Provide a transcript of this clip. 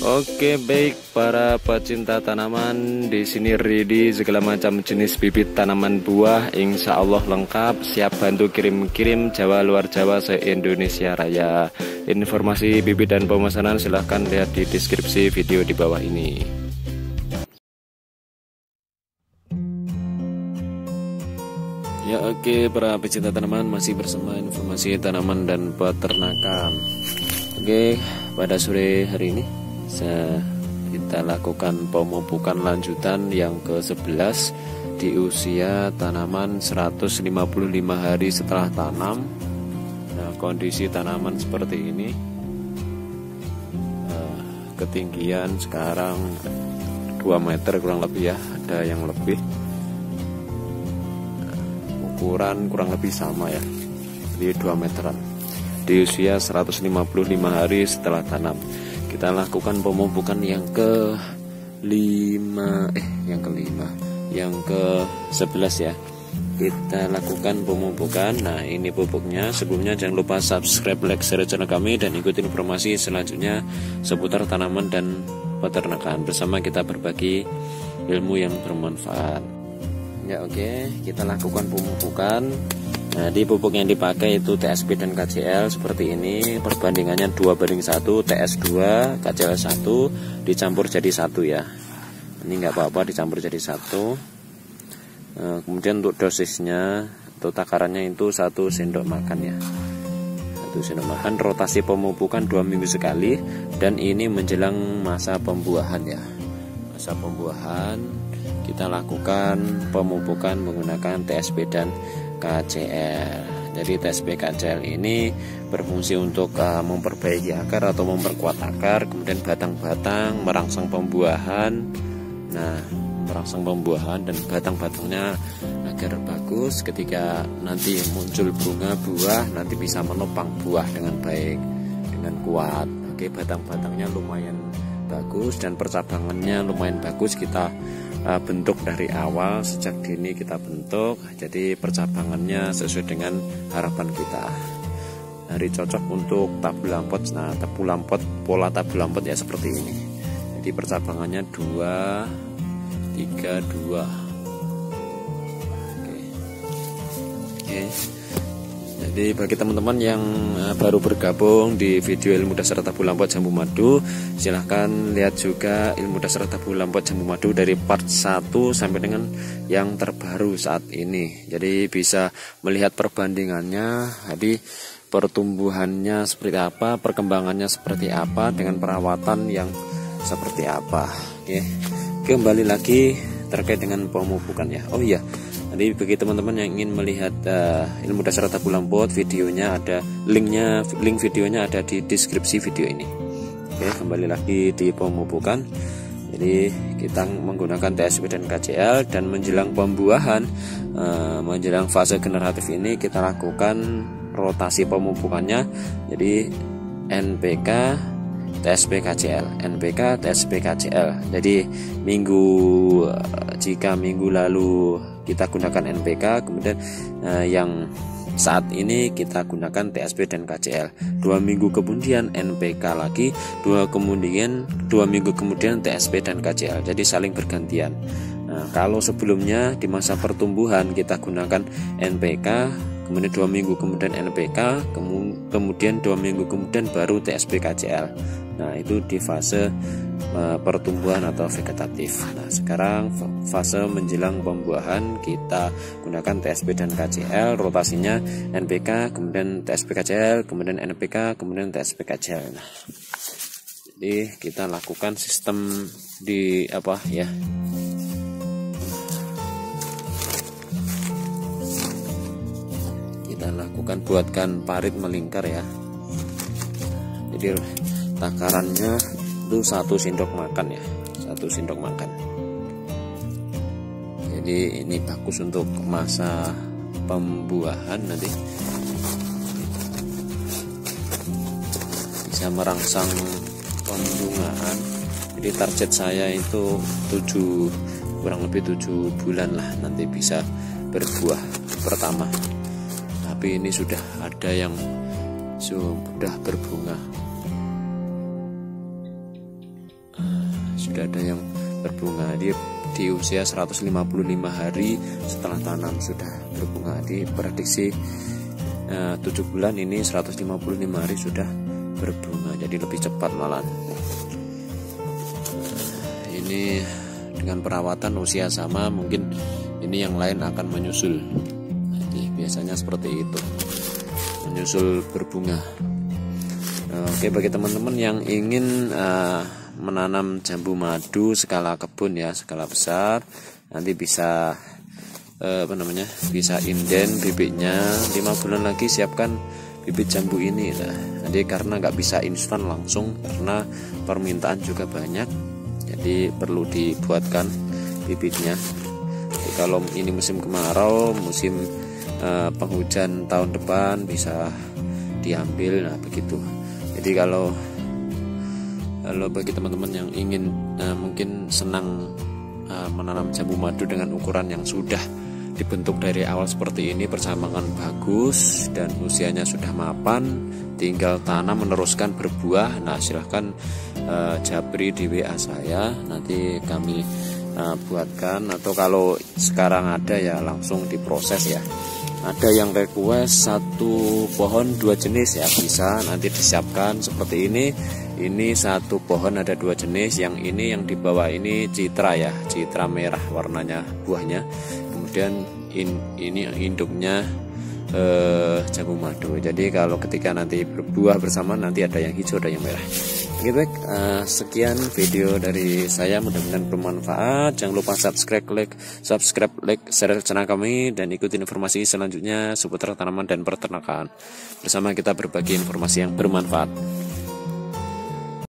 Oke baik para pecinta tanaman di sini ready segala macam jenis bibit tanaman buah Insya Allah lengkap siap bantu kirim-kirim Jawa luar Jawa se Indonesia Raya. Informasi bibit dan pemesanan silahkan lihat di deskripsi video di bawah ini. Ya oke para pecinta tanaman masih bersama informasi tanaman dan peternakan. Oke pada sore hari ini kita lakukan pemupukan lanjutan yang ke-11 di usia tanaman 155 hari setelah tanam. Nah kondisi tanaman seperti ini eh, ketinggian sekarang 2 meter kurang lebih ya ada yang lebih. Ukuran kurang lebih sama ya di 2 meteran. Di usia 155 hari setelah tanam kita lakukan pemupukan yang ke lima eh yang kelima yang ke sebelas ya. Kita lakukan pemupukan. Nah ini pupuknya. Sebelumnya jangan lupa subscribe like share channel kami dan ikuti informasi selanjutnya seputar tanaman dan peternakan. Bersama kita berbagi ilmu yang bermanfaat. Ya oke. Okay, kita lakukan pemupukan Nah di pupuk yang dipakai itu TSP dan KCL seperti ini. Perbandingannya 2 banding 1 TS2 KCL 1 dicampur jadi satu ya. Ini nggak apa-apa dicampur jadi satu. Nah, Kemudian untuk dosisnya atau takarannya itu satu sendok makan ya. Satu sendok makan rotasi pemupukan dua minggu sekali dan ini menjelang masa pembuahan ya. Masa pembuahan kita lakukan pemupukan menggunakan TSP dan KCL. Jadi tes BKCL ini berfungsi untuk uh, memperbaiki akar atau memperkuat akar, kemudian batang-batang merangsang pembuahan. Nah, merangsang pembuahan dan batang-batangnya agar bagus ketika nanti muncul bunga buah nanti bisa menopang buah dengan baik dengan kuat. Oke, batang-batangnya lumayan bagus dan percabangannya lumayan bagus kita bentuk dari awal sejak dini kita bentuk. Jadi percabangannya sesuai dengan harapan kita. Hari cocok untuk tabu lampot. Nah tabu lampot pola tabu lampot ya seperti ini. Jadi percabangannya dua tiga dua. Oke. Oke jadi bagi teman-teman yang eh, baru bergabung di video ilmu dasar tabu lampot jambu madu, silahkan lihat juga ilmu dasar tabu lampot jambu madu dari part 1 sampai dengan yang terbaru saat ini. Jadi bisa melihat perbandingannya, jadi pertumbuhannya seperti apa, perkembangannya seperti apa dengan perawatan yang seperti apa. Oke. Kembali lagi terkait dengan pemupukan ya. Oh iya, jadi bagi teman-teman yang ingin melihat uh, ilmu dasar tabu lampot videonya ada linknya link videonya ada di deskripsi video ini. Oke kembali lagi di pemupukan. Jadi kita menggunakan TSP dan KCL dan menjelang pembuahan uh, menjelang fase generatif ini kita lakukan rotasi pemupukannya. Jadi NPK TSP KCL, NPK TSP KCL. Jadi minggu eh, jika minggu lalu kita gunakan NPK kemudian uh, yang saat ini kita gunakan TSP dan KCL dua minggu kemudian NPK lagi dua kemudian dua minggu kemudian TSP dan KCL jadi saling bergantian. Nah, kalau sebelumnya di masa pertumbuhan kita gunakan NPK kemudian dua minggu kemudian NPK kemudian dua minggu kemudian baru TSP KCL nah itu di fase Eh, pertumbuhan atau vegetatif. Nah, sekarang fase menjelang pembuahan kita gunakan TSP dan KCL, rotasinya NPK, kemudian TSP KCL, kemudian NPK, kemudian TSP KCL. Nah, jadi kita lakukan sistem di apa ya? Kita lakukan buatkan parit melingkar ya. Jadi takarannya itu satu sendok makan ya satu sendok makan. Jadi ini bagus untuk masa pembuahan nanti. Bisa merangsang pembungaan jadi target saya itu 7 kurang lebih 7 bulan lah nanti bisa berbuah pertama. Tapi ini sudah ada yang sudah berbunga sudah ada yang berbunga di di usia 155 hari setelah tanam sudah berbunga di prediksi eh, 7 bulan ini 155 hari sudah berbunga jadi lebih cepat malah ini dengan perawatan usia sama mungkin ini yang lain akan menyusul. Jadi biasanya seperti itu menyusul berbunga. Oke bagi teman-teman yang ingin uh, menanam jambu madu skala kebun ya skala besar. Nanti bisa uh, apa namanya bisa inden bibitnya lima bulan lagi siapkan bibit jambu ini. Nah jadi karena nggak bisa instan langsung karena permintaan juga banyak jadi perlu dibuatkan bibitnya. Jadi kalau ini musim kemarau musim uh, penghujan tahun depan bisa diambil. Nah begitu. Jadi kalau kalau bagi teman-teman yang ingin uh, mungkin senang uh, menanam jambu madu dengan ukuran yang sudah dibentuk dari awal seperti ini persambangan bagus dan usianya sudah mapan tinggal tanam meneruskan berbuah nah silahkan uh, japri di WA saya. Nanti kami uh, buatkan atau kalau sekarang ada ya langsung diproses ya. Ada yang request satu pohon dua jenis ya bisa nanti disiapkan seperti ini ini satu pohon ada dua jenis yang ini yang di bawah ini citra ya citra merah warnanya buahnya kemudian in, ini induknya eh, jamu madu jadi kalau ketika nanti berbuah bersama nanti ada yang hijau ada yang merah Oke baik, uh, sekian video dari saya mudah-mudahan bermanfaat. Jangan lupa subscribe, like, subscribe, like, share channel kami dan ikuti informasi selanjutnya seputar tanaman dan peternakan. Bersama kita berbagi informasi yang bermanfaat.